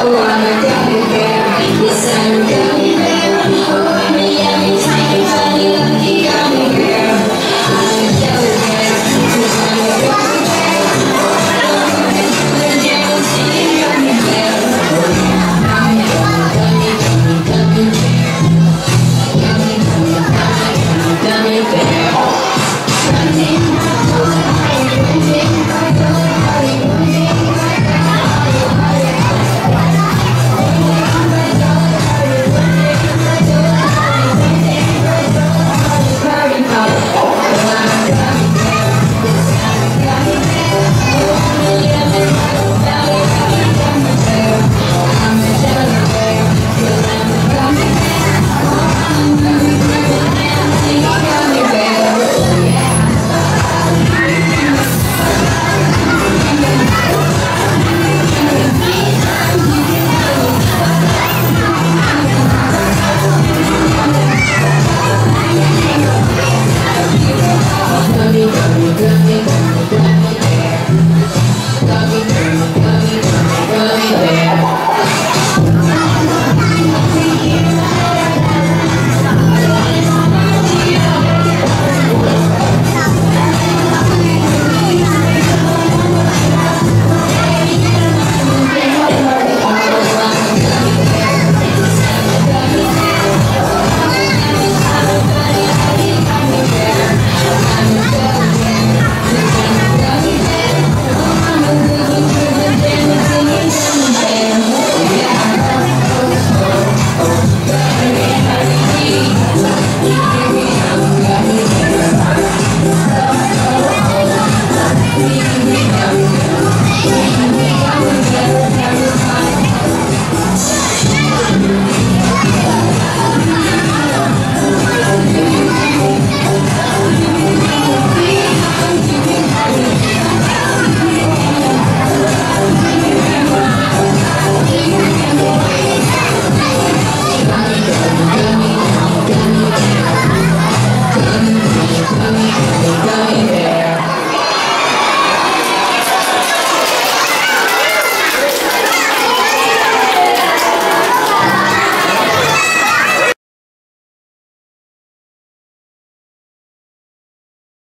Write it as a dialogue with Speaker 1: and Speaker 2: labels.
Speaker 1: I wanna devil girl, yes I'm